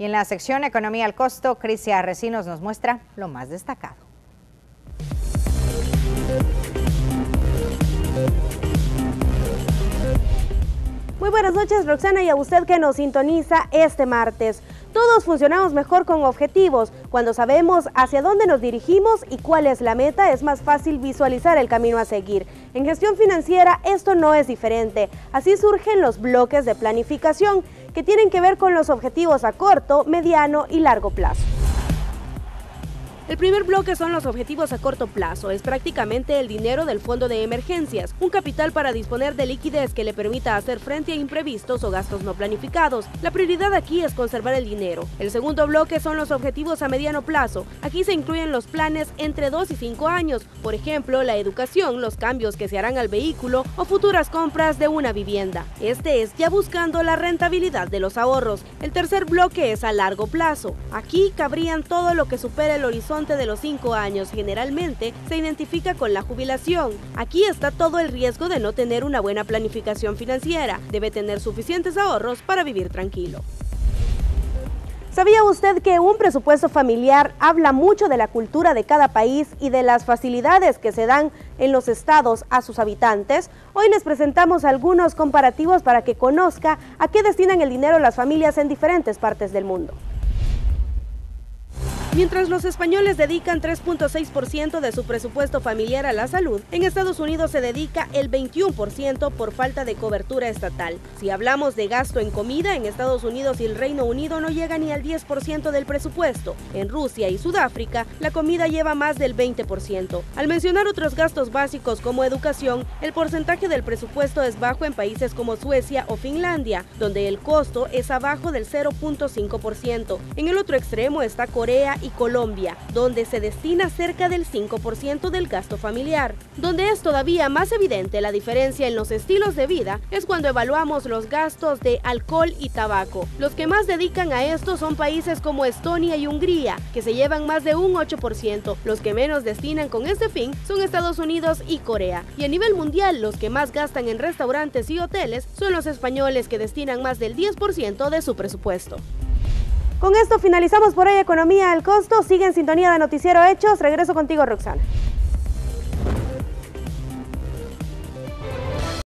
Y en la sección Economía al Costo, Crisia Recinos nos muestra lo más destacado. Muy buenas noches Roxana y a usted que nos sintoniza este martes. Todos funcionamos mejor con objetivos. Cuando sabemos hacia dónde nos dirigimos y cuál es la meta, es más fácil visualizar el camino a seguir. En gestión financiera esto no es diferente. Así surgen los bloques de planificación que tienen que ver con los objetivos a corto, mediano y largo plazo. El primer bloque son los objetivos a corto plazo. Es prácticamente el dinero del fondo de emergencias, un capital para disponer de liquidez que le permita hacer frente a imprevistos o gastos no planificados. La prioridad aquí es conservar el dinero. El segundo bloque son los objetivos a mediano plazo. Aquí se incluyen los planes entre 2 y 5 años, por ejemplo, la educación, los cambios que se harán al vehículo o futuras compras de una vivienda. Este es ya buscando la rentabilidad de los ahorros. El tercer bloque es a largo plazo. Aquí cabrían todo lo que supera el horizonte de los cinco años generalmente se identifica con la jubilación. Aquí está todo el riesgo de no tener una buena planificación financiera. Debe tener suficientes ahorros para vivir tranquilo. ¿Sabía usted que un presupuesto familiar habla mucho de la cultura de cada país y de las facilidades que se dan en los estados a sus habitantes? Hoy les presentamos algunos comparativos para que conozca a qué destinan el dinero las familias en diferentes partes del mundo. Mientras los españoles dedican 3.6% de su presupuesto familiar a la salud, en Estados Unidos se dedica el 21% por falta de cobertura estatal. Si hablamos de gasto en comida, en Estados Unidos y el Reino Unido no llega ni al 10% del presupuesto. En Rusia y Sudáfrica, la comida lleva más del 20%. Al mencionar otros gastos básicos como educación, el porcentaje del presupuesto es bajo en países como Suecia o Finlandia, donde el costo es abajo del 0.5%. En el otro extremo está Corea y Colombia, donde se destina cerca del 5% del gasto familiar. Donde es todavía más evidente la diferencia en los estilos de vida es cuando evaluamos los gastos de alcohol y tabaco. Los que más dedican a esto son países como Estonia y Hungría, que se llevan más de un 8%. Los que menos destinan con este fin son Estados Unidos y Corea. Y a nivel mundial, los que más gastan en restaurantes y hoteles son los españoles que destinan más del 10% de su presupuesto. Con esto finalizamos por hoy Economía al Costo. Sigue en sintonía de Noticiero Hechos. Regreso contigo, Roxana.